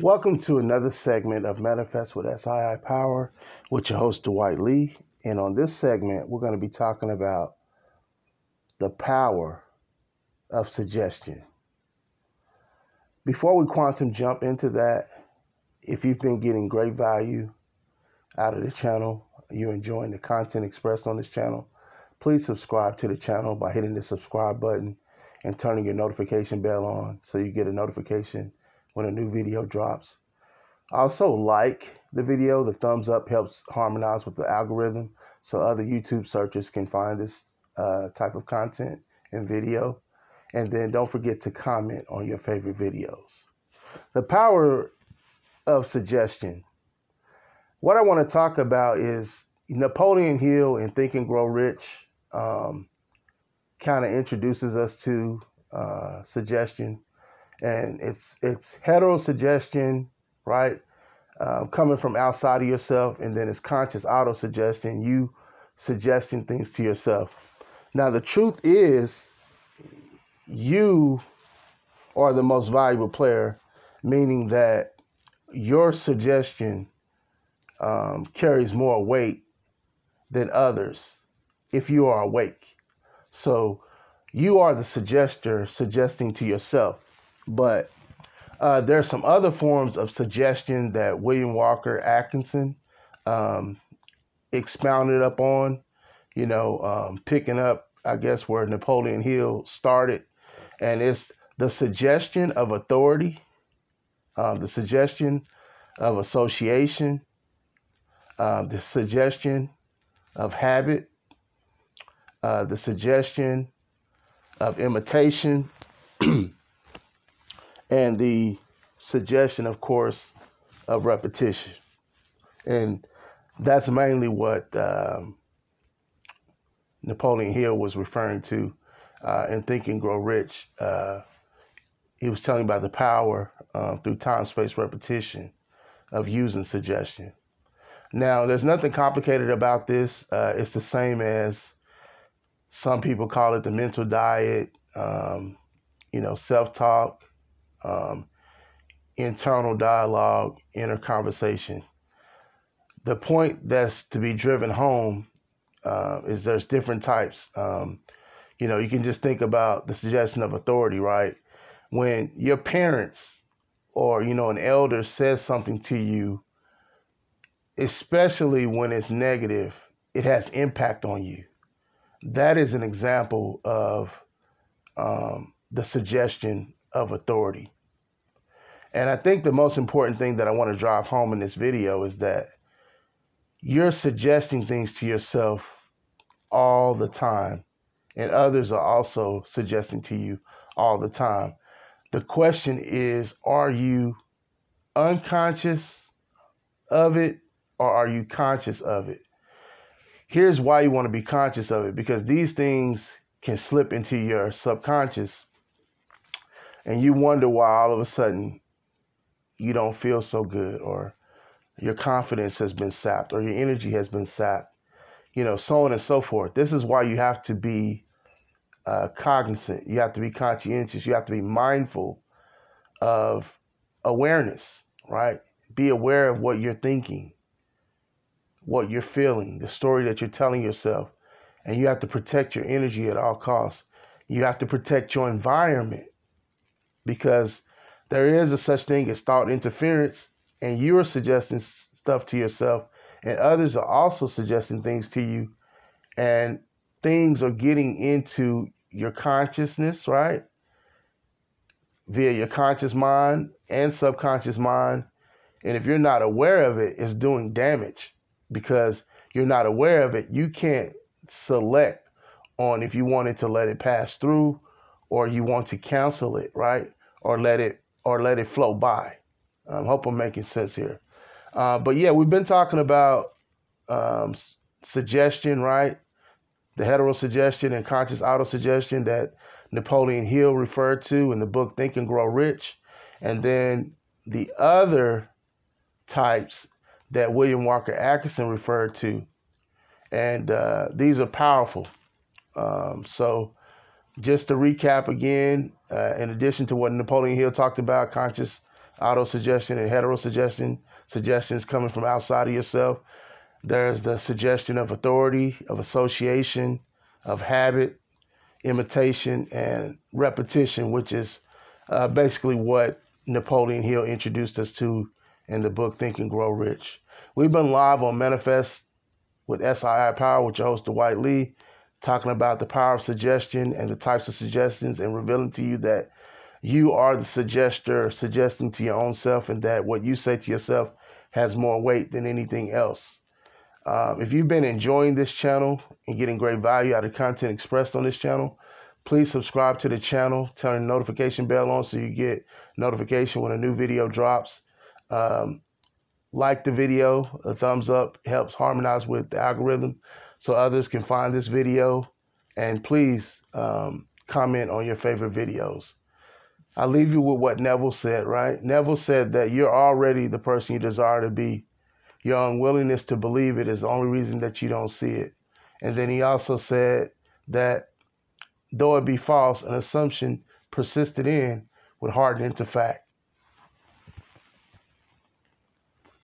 Welcome to another segment of Manifest with SII Power with your host Dwight Lee. And on this segment, we're going to be talking about the power of suggestion. Before we quantum jump into that, if you've been getting great value out of the channel, you're enjoying the content expressed on this channel, please subscribe to the channel by hitting the subscribe button and turning your notification bell on so you get a notification when a new video drops. Also, like the video. The thumbs up helps harmonize with the algorithm so other YouTube searchers can find this uh, type of content and video. And then don't forget to comment on your favorite videos. The power of suggestion. What I want to talk about is Napoleon Hill and Think and Grow Rich um, kind of introduces us to uh, suggestion and it's it's heterosuggestion, right? Uh, coming from outside of yourself, and then it's conscious auto suggestion, you suggesting things to yourself. Now, the truth is, you are the most valuable player, meaning that your suggestion um, carries more weight than others if you are awake. So, you are the suggester suggesting to yourself. But uh, there's some other forms of suggestion that William Walker Atkinson um, expounded up on, you know, um, picking up, I guess, where Napoleon Hill started. And it's the suggestion of authority, uh, the suggestion of association, uh, the suggestion of habit, the suggestion of imitation. And the suggestion, of course, of repetition. And that's mainly what um, Napoleon Hill was referring to uh, in Think and Grow Rich. Uh, he was telling about the power uh, through time space repetition of using suggestion. Now, there's nothing complicated about this. Uh, it's the same as some people call it the mental diet, um, you know, self talk, um, internal dialogue, inner conversation. The point that's to be driven home uh, is there's different types. Um, you know, you can just think about the suggestion of authority, right? When your parents or, you know, an elder says something to you, especially when it's negative, it has impact on you. That is an example of um, the suggestion of authority. And I think the most important thing that I want to drive home in this video is that you're suggesting things to yourself all the time, and others are also suggesting to you all the time. The question is are you unconscious of it or are you conscious of it? Here's why you want to be conscious of it because these things can slip into your subconscious and you wonder why all of a sudden you don't feel so good or your confidence has been sapped or your energy has been sapped, you know, so on and so forth. This is why you have to be uh, cognizant, you have to be conscientious, you have to be mindful of awareness, right? Be aware of what you're thinking, what you're feeling, the story that you're telling yourself, and you have to protect your energy at all costs. You have to protect your environment because there is a such thing as thought interference, and you are suggesting stuff to yourself, and others are also suggesting things to you, and things are getting into your consciousness, right? Via your conscious mind and subconscious mind. And if you're not aware of it, it's doing damage because you're not aware of it. You can't select on if you wanted to let it pass through or you want to cancel it, right? Or let it or let it flow by. I hope I'm making sense here. Uh, but yeah, we've been talking about um, suggestion, right? The hetero suggestion and conscious autosuggestion that Napoleon Hill referred to in the book Think and Grow Rich. And then the other types that William Walker Atkinson referred to. And uh, these are powerful. Um, so just to recap again, uh, in addition to what Napoleon Hill talked about, conscious auto suggestion and hetero suggestion, suggestions coming from outside of yourself. There's the suggestion of authority, of association, of habit, imitation, and repetition, which is uh, basically what Napoleon Hill introduced us to in the book Think and Grow Rich. We've been live on Manifest with SII Power with your host, Dwight Lee, talking about the power of suggestion and the types of suggestions and revealing to you that you are the suggester, suggesting to your own self, and that what you say to yourself has more weight than anything else. Um, if you've been enjoying this channel and getting great value out of content expressed on this channel, please subscribe to the channel, turn the notification bell on so you get notification when a new video drops. Um, like the video, a thumbs up helps harmonize with the algorithm so others can find this video. And please um, comment on your favorite videos. I leave you with what Neville said, right? Neville said that you're already the person you desire to be. Your unwillingness to believe it is the only reason that you don't see it. And then he also said that though it be false, an assumption persisted in would harden into fact.